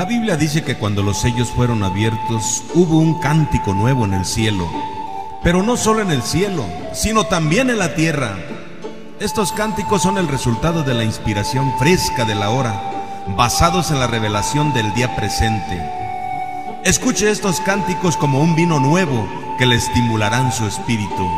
La Biblia dice que cuando los sellos fueron abiertos hubo un cántico nuevo en el cielo, pero no solo en el cielo, sino también en la tierra. Estos cánticos son el resultado de la inspiración fresca de la hora, basados en la revelación del día presente. Escuche estos cánticos como un vino nuevo que le estimularán su espíritu.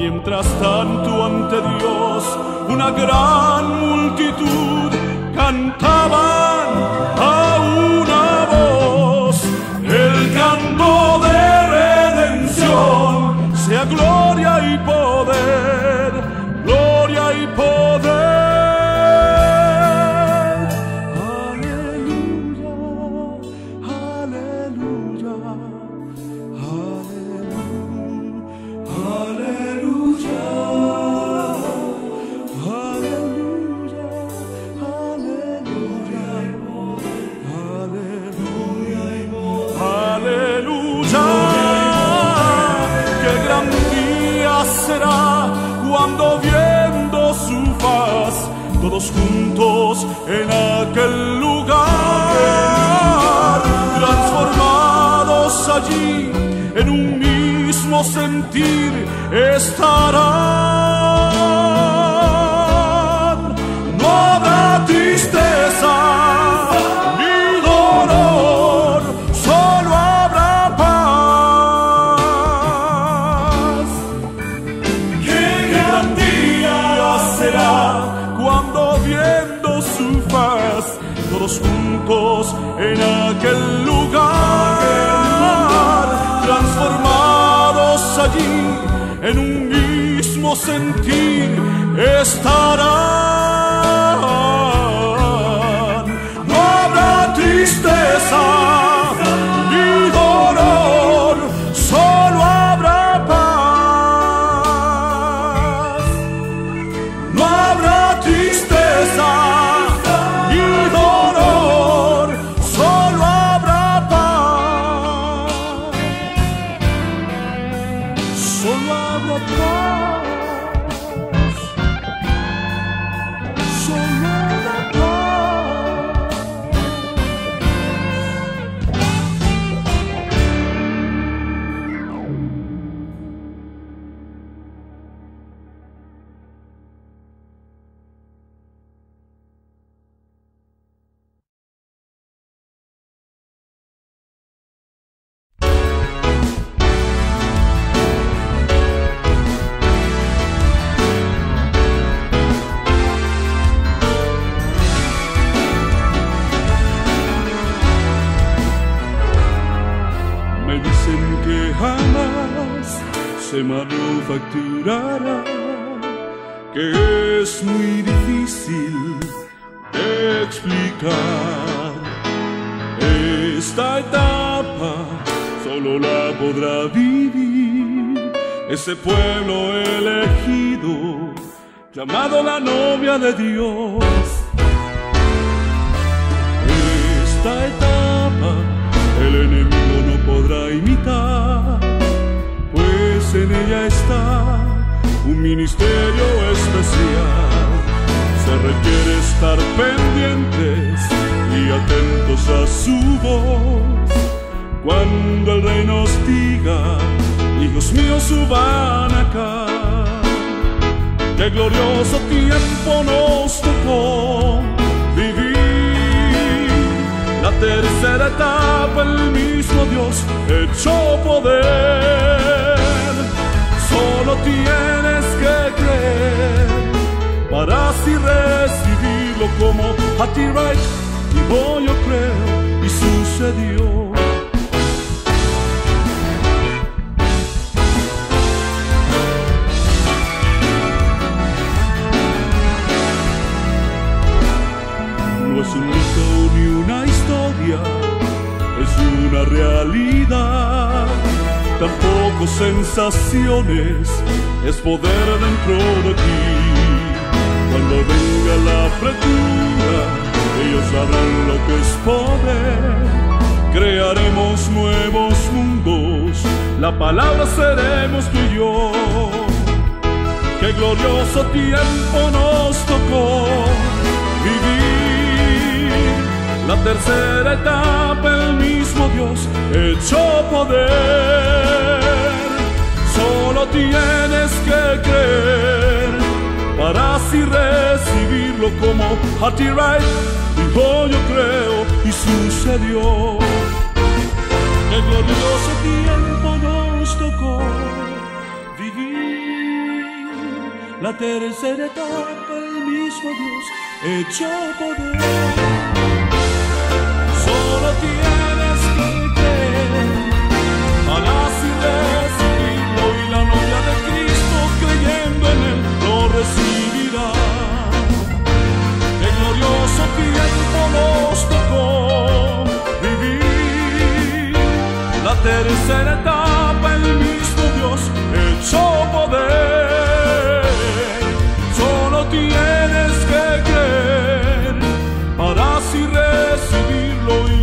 Mientras tanto ante Dios una gran multitud cantaba. sentir estarán. No tristeza. sentir estará. se manufacturará, que es muy difícil explicar. Esta etapa solo la podrá vivir ese pueblo elegido, llamado la novia de Dios. Esta etapa, el enemigo en ella está un ministerio especial. Se requiere estar pendientes y atentos a su voz. Cuando el rey nos diga, hijos míos, suban acá. Qué glorioso tiempo nos tocó vivir. La tercera etapa, el mismo Dios echó poder. Solo tienes que creer para así recibirlo como a ti right. Digo yo creo y sucedió. No es un mito ni una historia, es una realidad. Tampoco sensaciones, es poder dentro de ti. Cuando venga la apretura, ellos sabrán lo que es poder. Crearemos nuevos mundos, la palabra seremos tú y yo. Qué glorioso tiempo nos tocó vivir. La tercera etapa, el mismo Dios echó poder. Solo tienes que creer para así recibirlo como a ti right. Dijo yo creo y sucedió. Qué glorioso tiempo nos tocó vivir. La tercera etapa, el mismo Dios echó poder. Tercera etapa, el mismo Dios echó poder.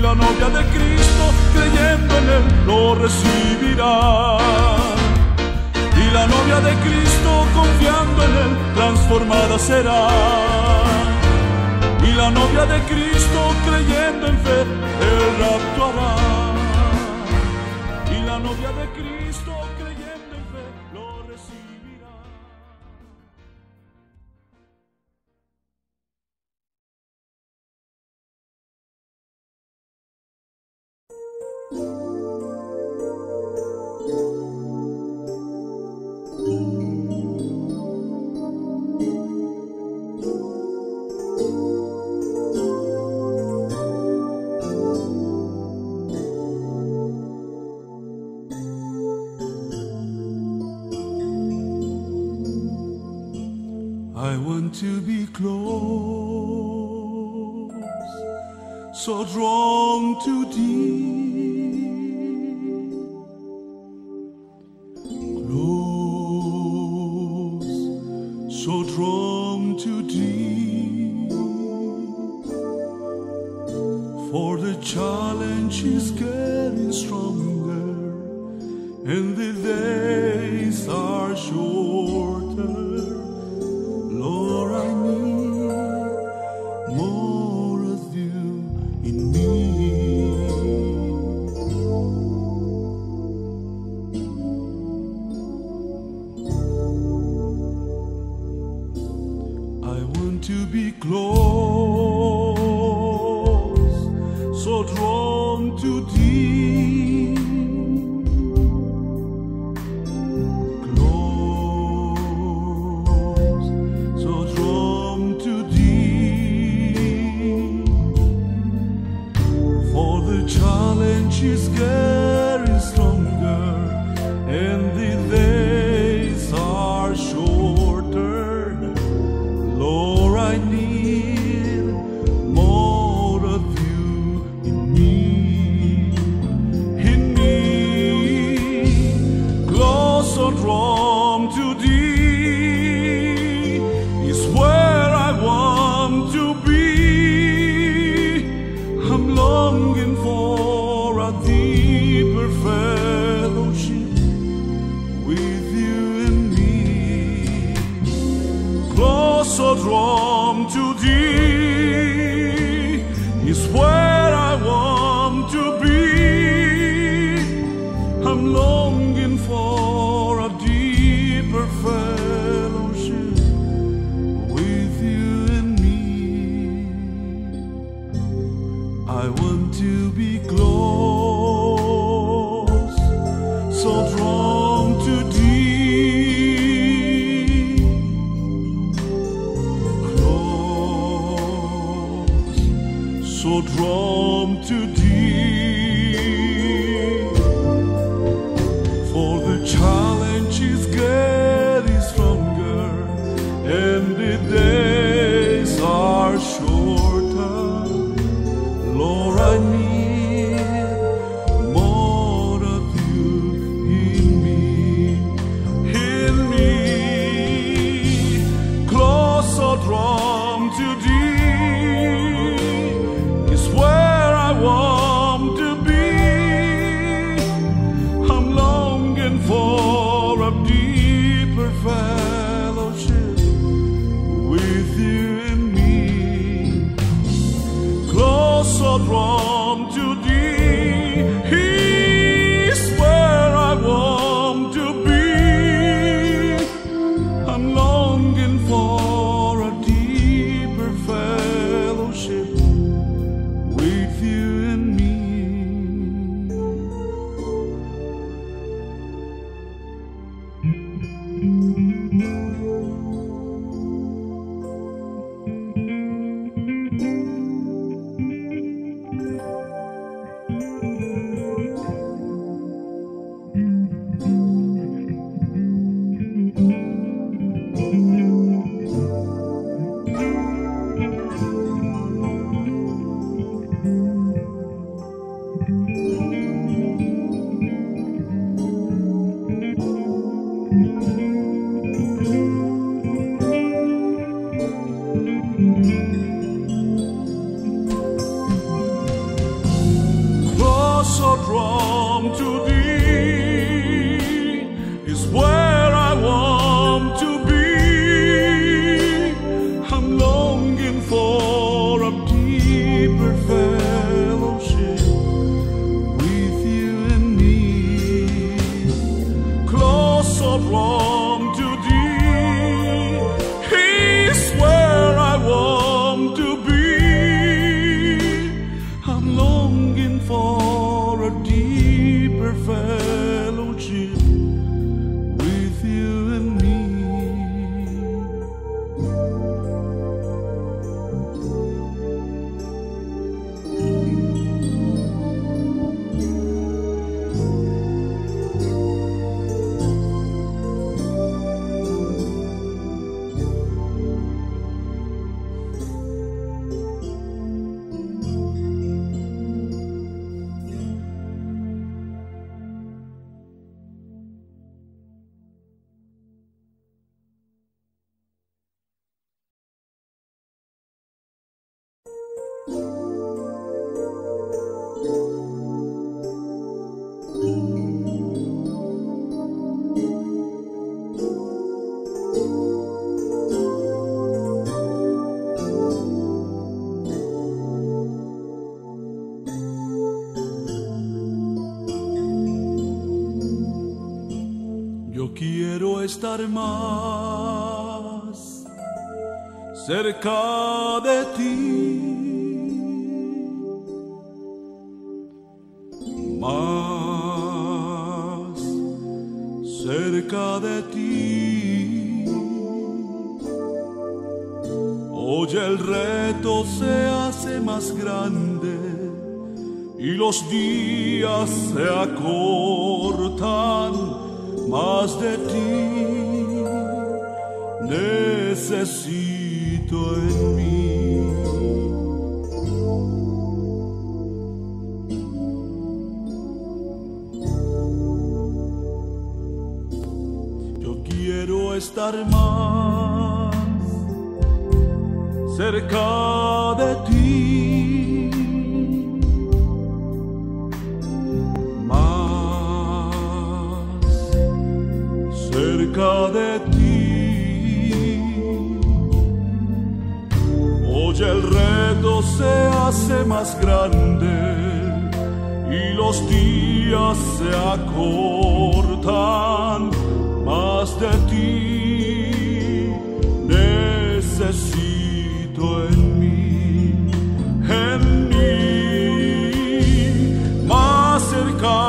La novia de Cristo creyendo en él lo recibirá. Y la novia de Cristo confiando en él transformada será. Y la novia de Cristo creyendo en fe el rapto hará. Y la novia de Cristo did. strong. cerca de ti. Más cerca de ti. Hoy el reto se hace más grande y los días se acortan más de ti. Necesito en mí. Yo quiero estar más cerca de ti. Más cerca de ti. Hace más grande y los días se acortan más de ti necesito en mí, en mí, más cerca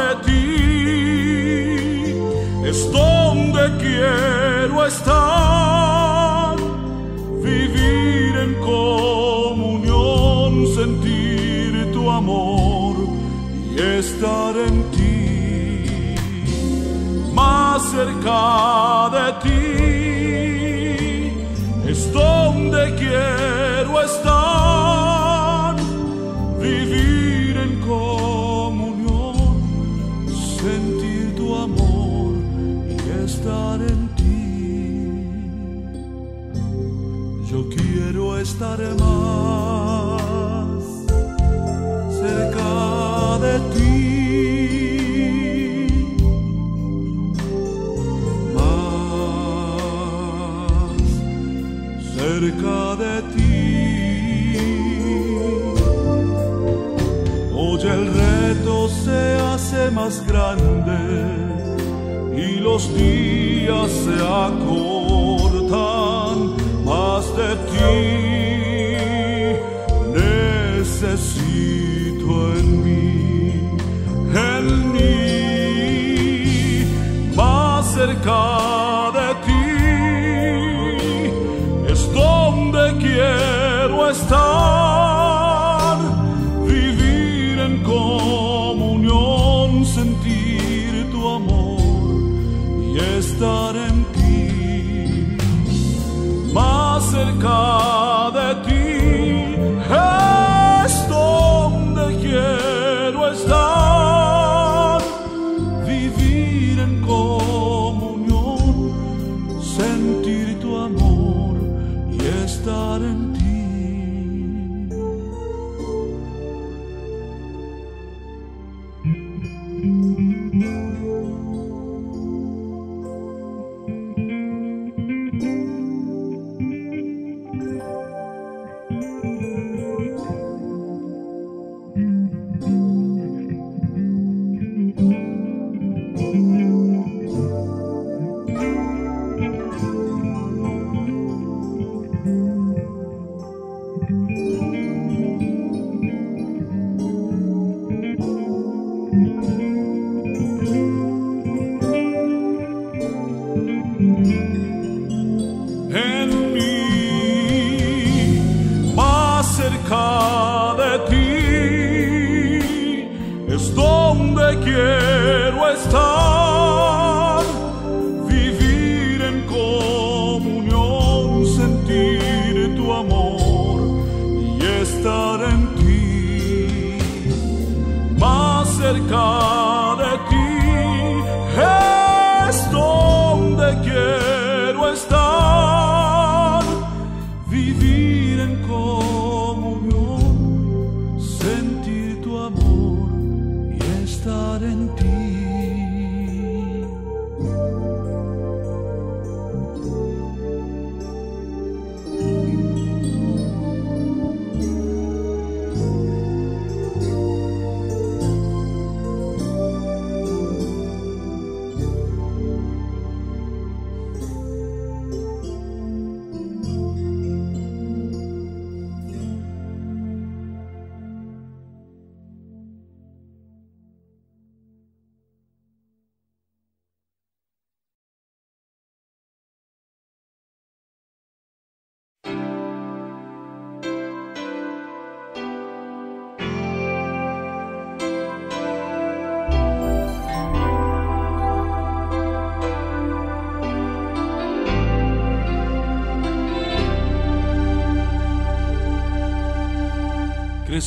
de ti, es donde quiero estar, y estar en ti más cerca de ti es donde quiero estar, vivir en comunión, sentir tu amor y estar en ti. Yo quiero estar más grande y los días se acortan más de ti.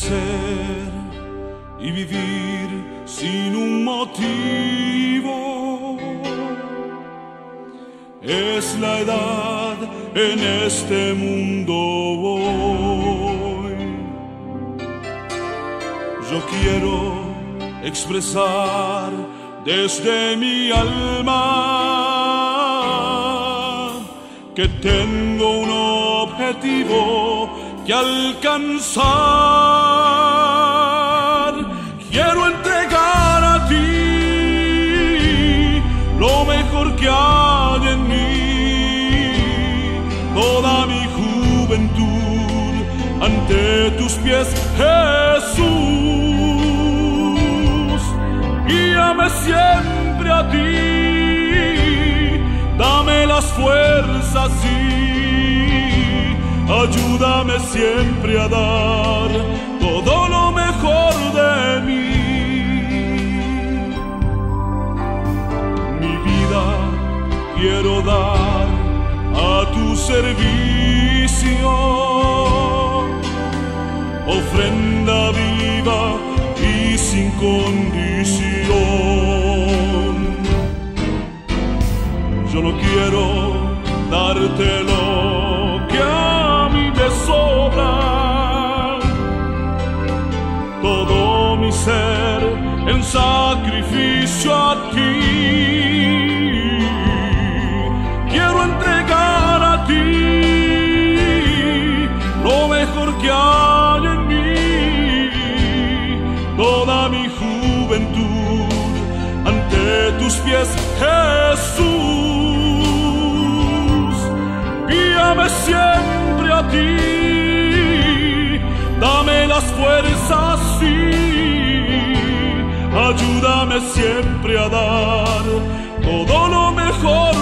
Crecer y vivir sin un motivo. es la edad en este mundo hoy. Yo quiero expresar desde mi alma que tengo un objetivo que alcanzar. Quiero entregar a ti lo mejor que hay en mí, toda mi juventud ante tus pies, Jesús. Guíame siempre a ti, dame las fuerzas y ayúdame siempre a dar todo lo mejor de mí. Mi vida quiero dar a tu servicio, ofrenda viva y sin condición. Yo no quiero darte sacrificio a ti. Quiero entregar a ti lo mejor que hay en mí. Toda mi juventud ante tus pies, Jesús. Guíame siempre siempre a dar todo lo mejor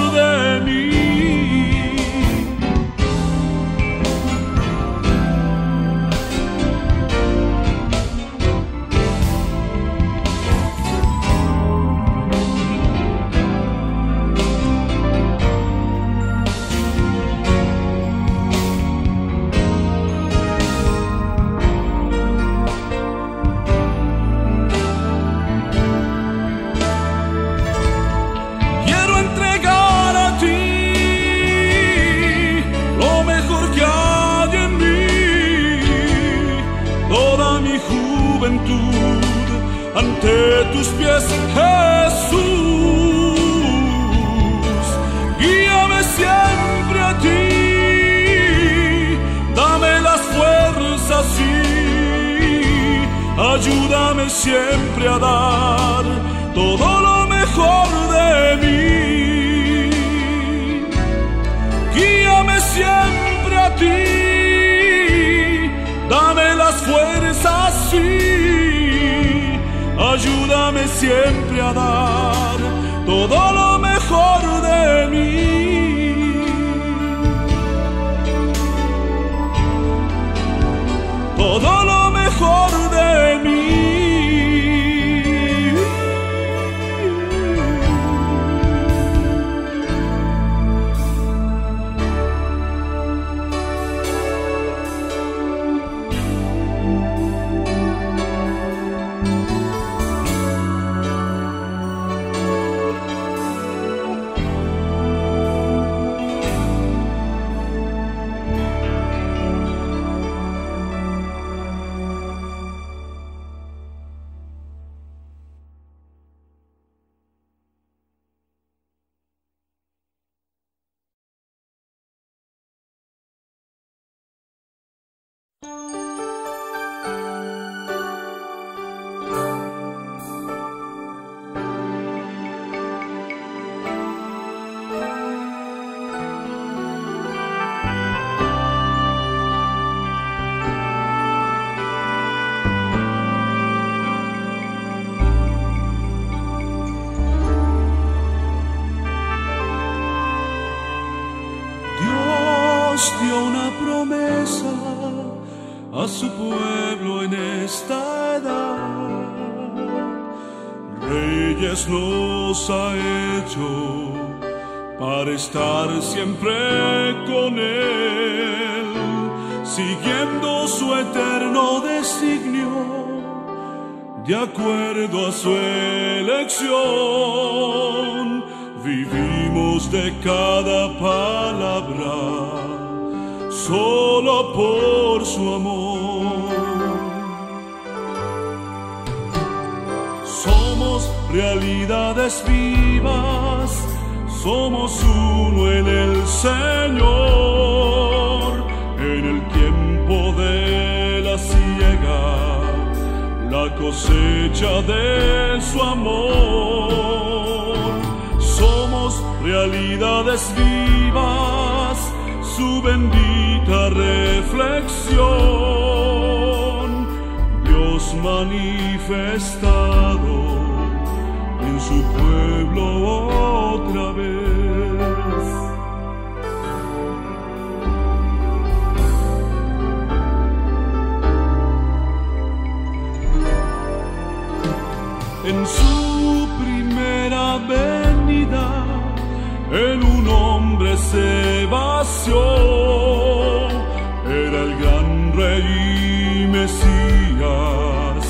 Dios estar siempre con Él, siguiendo su eterno designio, de acuerdo a su elección. vivimos de cada palabra, solo por su amor. Somos realidades vivas, somos uno en el Señor, en el tiempo de la ciega, la cosecha de su amor. Somos realidades vivas, su bendita reflexión, Dios manifestado su pueblo otra vez. En su primera venida, en un hombre se vació, era el gran rey Mesías,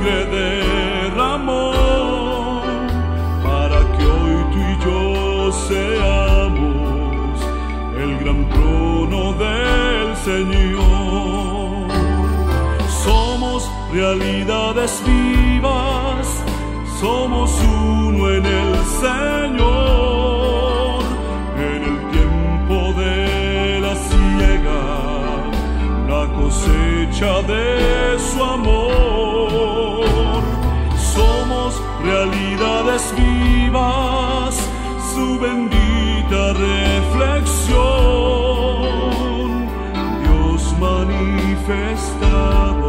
sangre derramó, para que hoy tú y yo seamos el gran trono del Señor. Somos realidades vivas, somos uno en el Señor. En el tiempo de la ciega, la cosecha de vivas, su bendita reflexión. Dios manifestado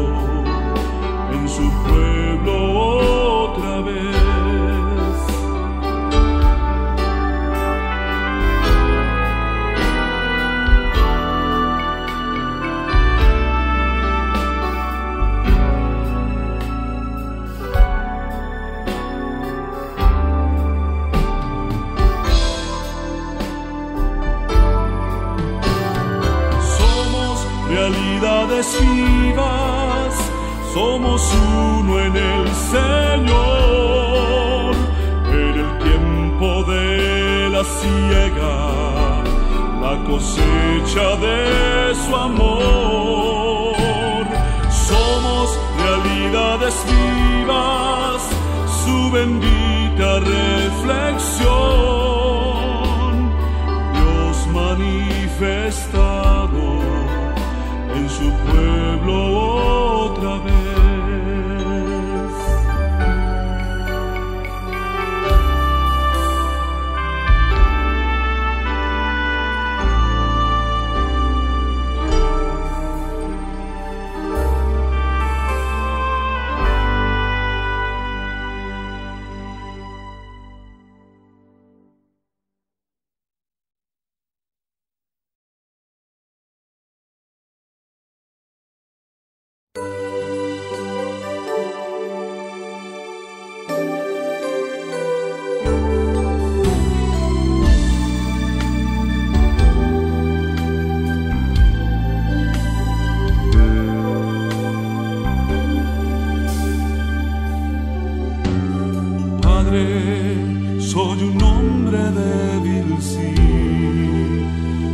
Soy un hombre débil, sí,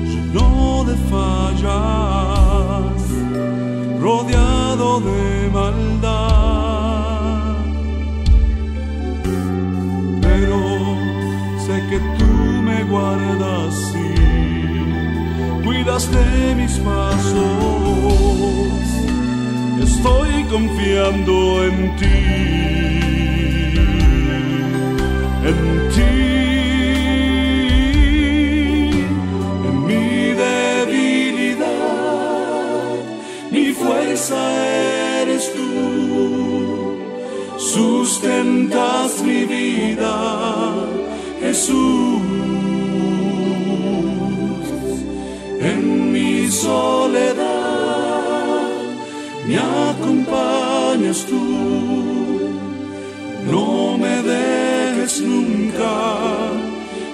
lleno de fallas, rodeado de maldad. Pero sé que tú me guardas, sí, cuidas de mis pasos, estoy confiando en ti en ti, en mi debilidad, mi fuerza eres tú, sustentas mi vida, Jesús, en mi soledad, me acompañas tú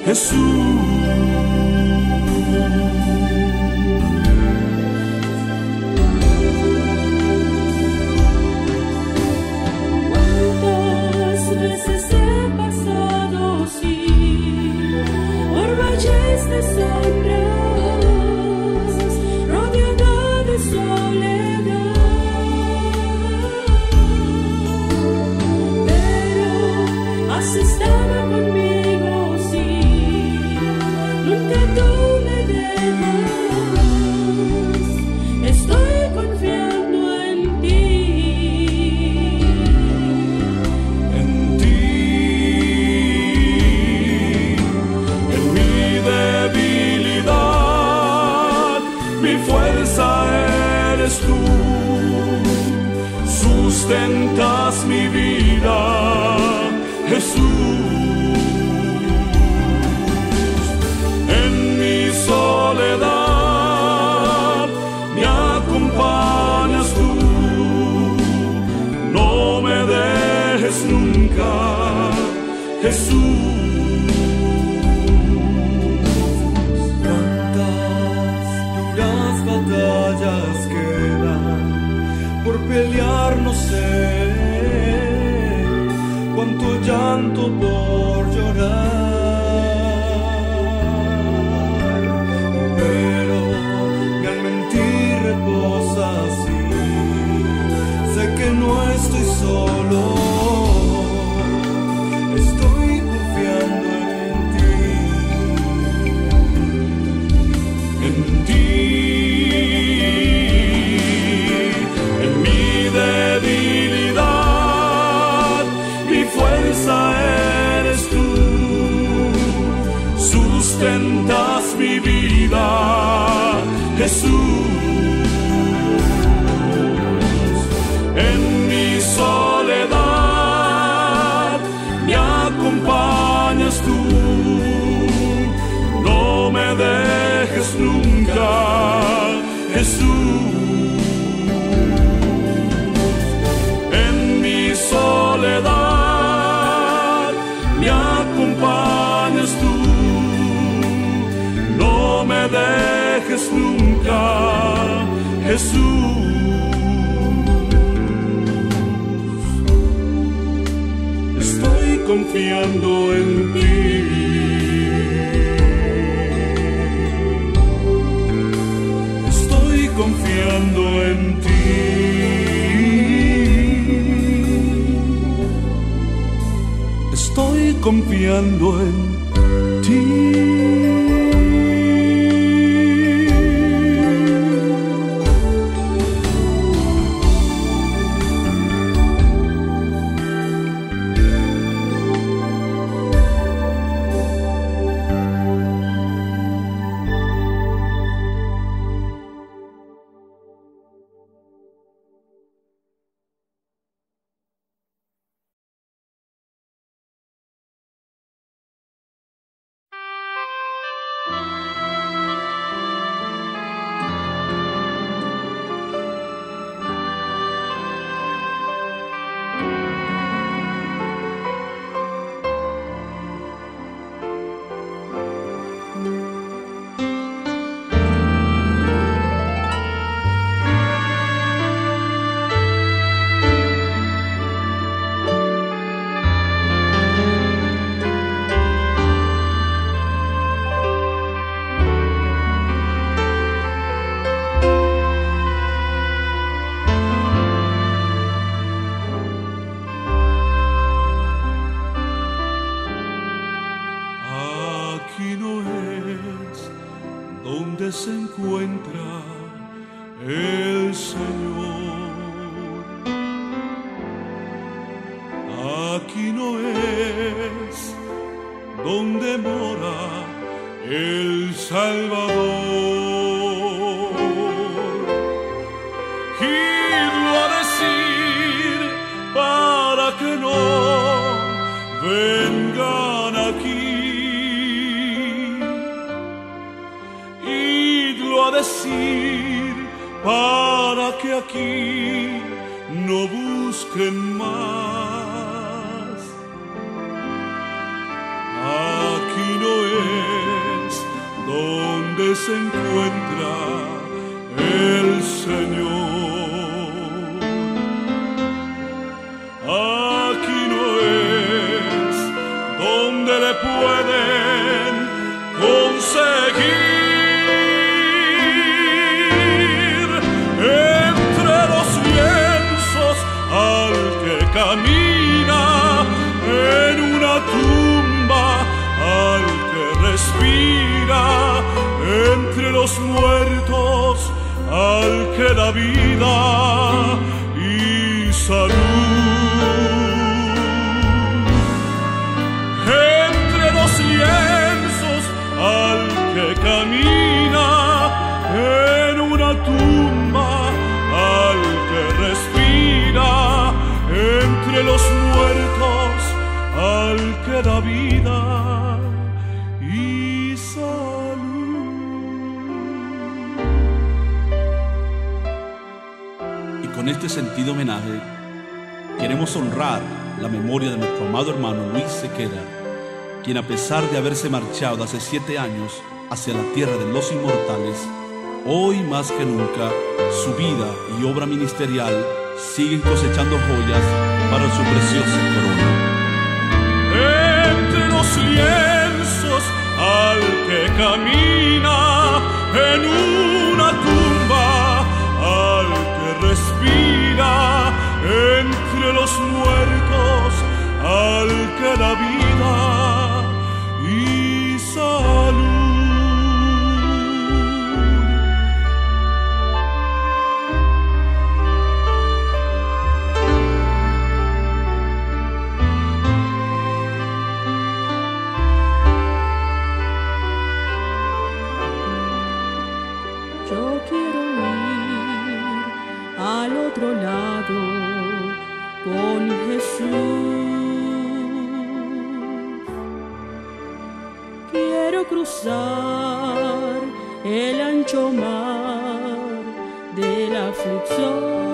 Jesús. Cuántas veces he pasado sin Jesús. En mi soledad me acompañas tú, no me dejes nunca, Jesús. Estoy confiando en ti. confiando en camina en una tumba al que respira entre los muertos, al que da vida y salud. Da vida y salud. Y con este sentido homenaje, queremos honrar la memoria de nuestro amado hermano Luis Sequera, quien a pesar de haberse marchado hace siete años hacia la tierra de los inmortales, hoy más que nunca su vida y obra ministerial siguen cosechando joyas para su preciosa corona. Lienzos al que camina en una tumba, al que respira entre los muertos, al que da vida y salud. Quiero cruzar el ancho mar de la aflicción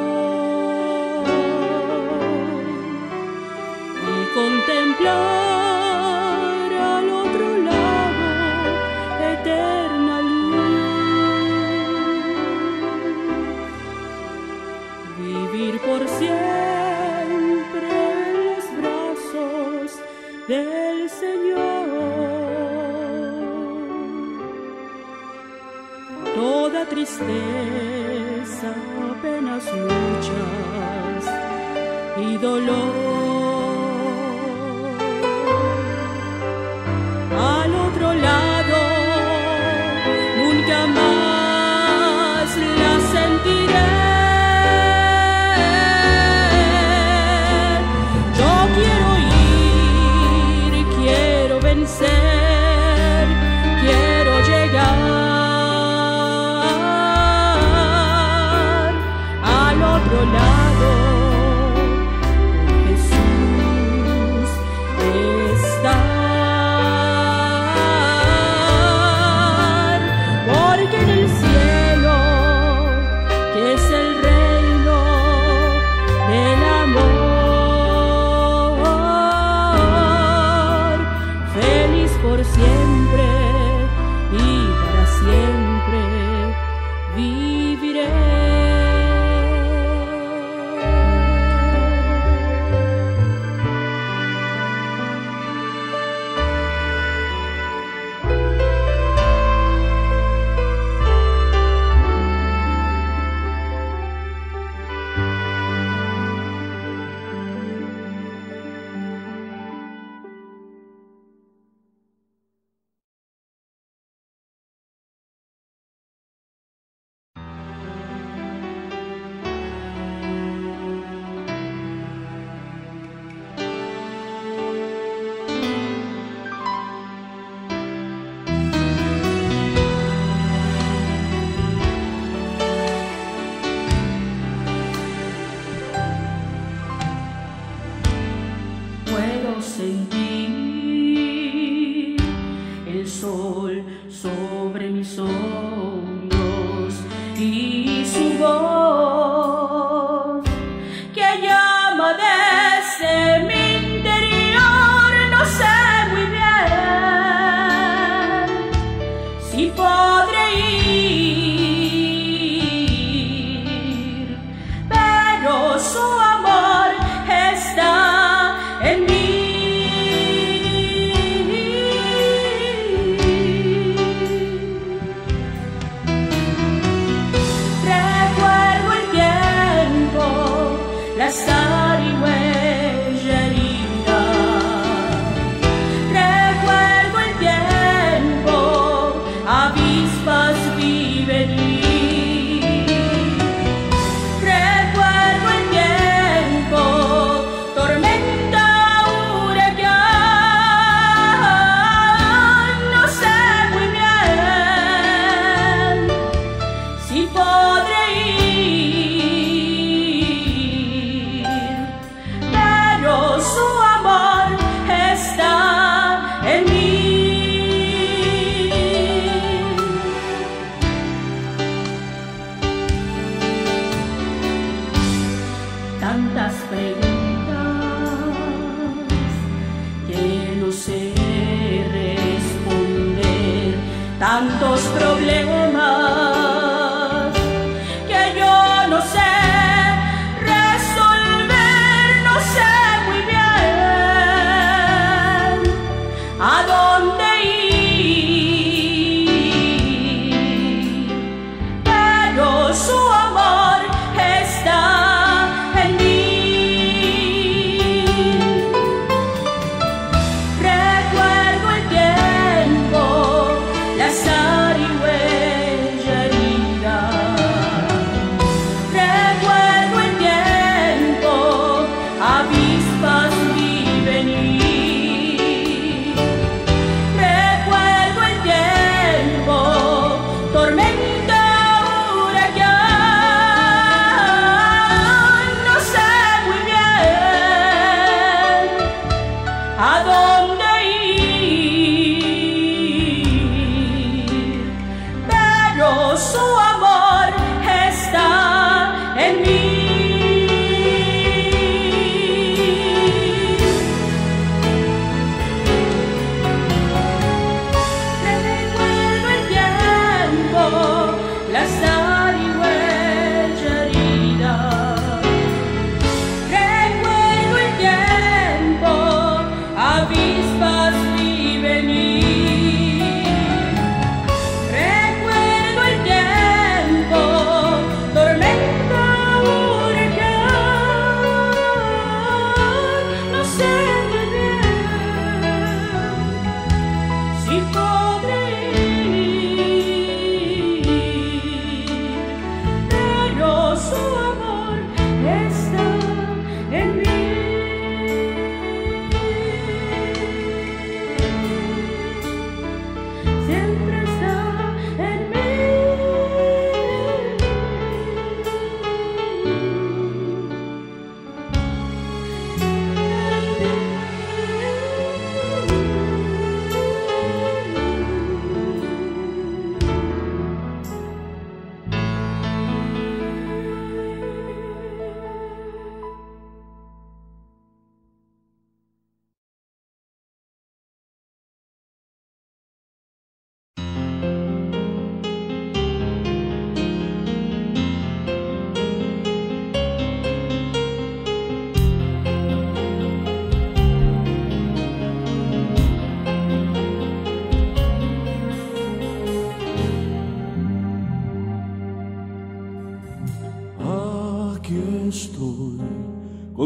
tristeza, apenas luchas y dolor.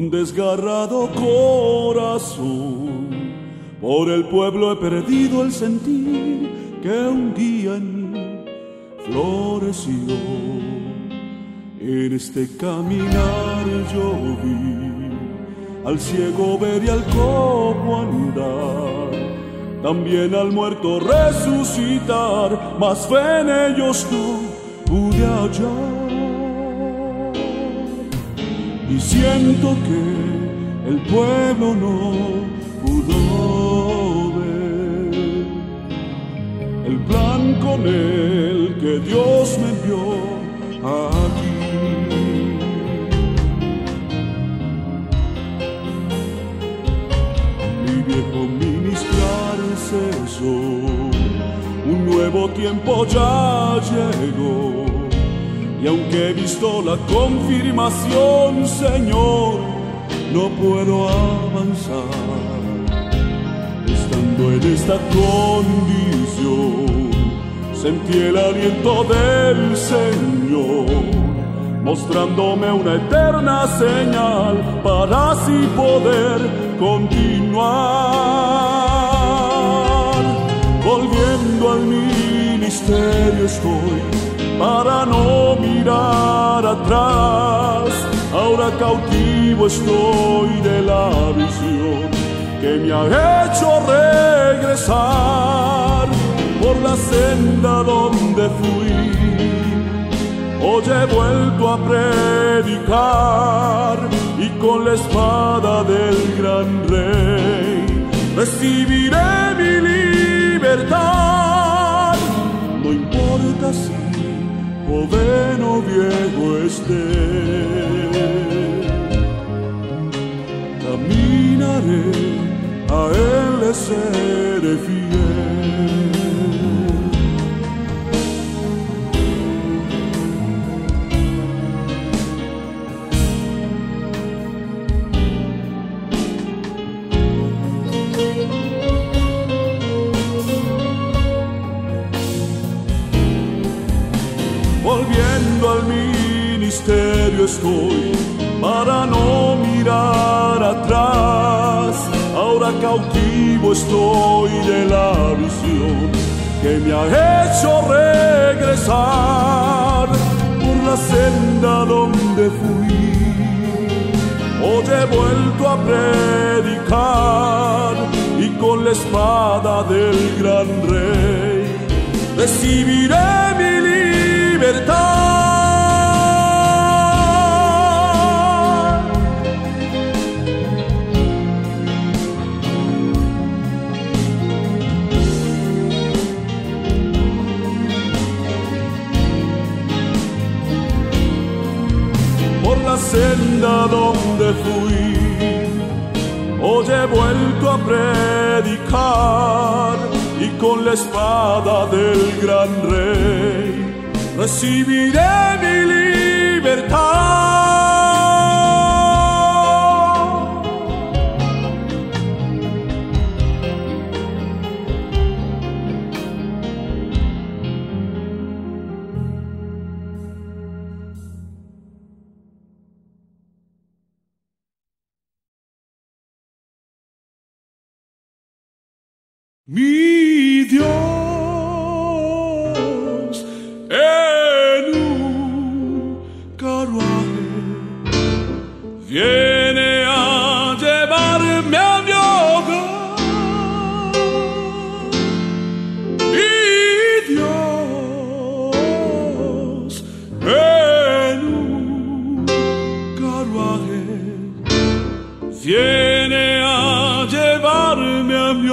Con desgarrado corazón. Por el pueblo he perdido el sentir que un día en mí floreció. En este caminar yo vi al ciego ver y al cojo andar. También al muerto resucitar, más fe en ellos no pude hallar y siento que el pueblo no pudo ver el plan con el que Dios me envió aquí. Mi viejo ministrar cesó, un nuevo tiempo ya llegó. Y aunque he visto la confirmación, Señor, no puedo avanzar. Estando en esta condición, sentí el aliento del Señor, mostrándome una eterna señal para así poder continuar. Volviendo al ministerio estoy para no mirar atrás. Ahora cautivo estoy de la visión que me ha hecho regresar por la senda donde fui. Hoy he vuelto a predicar y con la espada del gran rey recibiré mi libertad. No importa si joven o viejo esté. Caminaré, a él seré fiel. Yo estoy para no mirar atrás. Ahora cautivo estoy de la visión que me ha hecho regresar por la senda donde fui. Hoy he vuelto a predicar y con la espada del gran rey recibiré mi libertad. Senda donde fui, hoy he vuelto a predicar y con la espada del gran rey recibiré mi libertad. Viene a llevarme a mi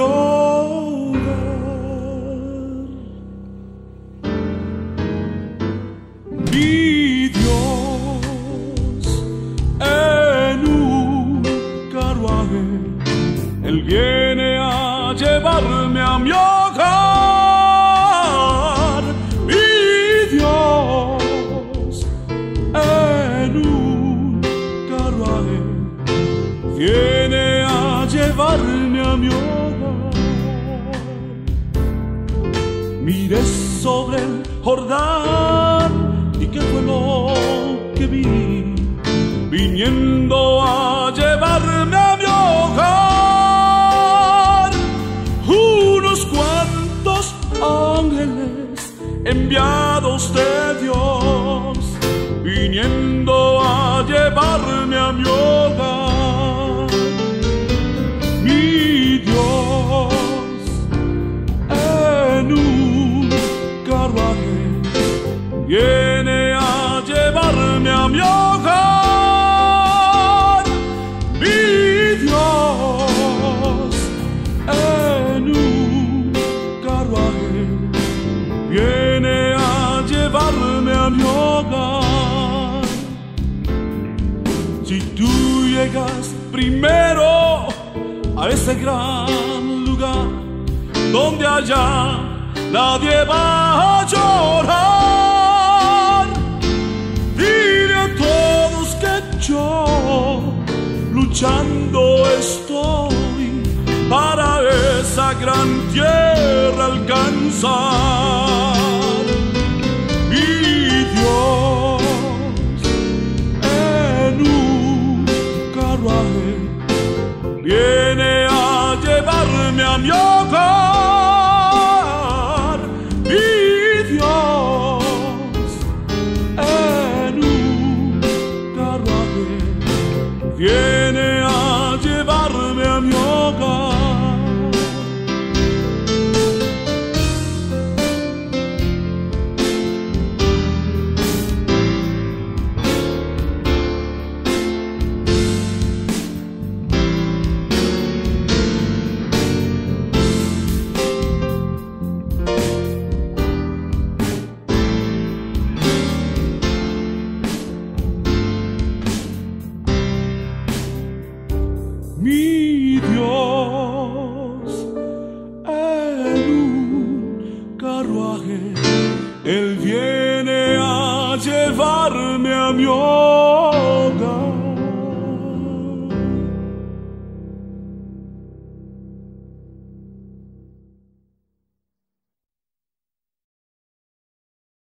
primero a ese gran lugar donde allá nadie va a llorar, dile a todos que yo luchando estoy para esa gran tierra alcanzar. Llevarme a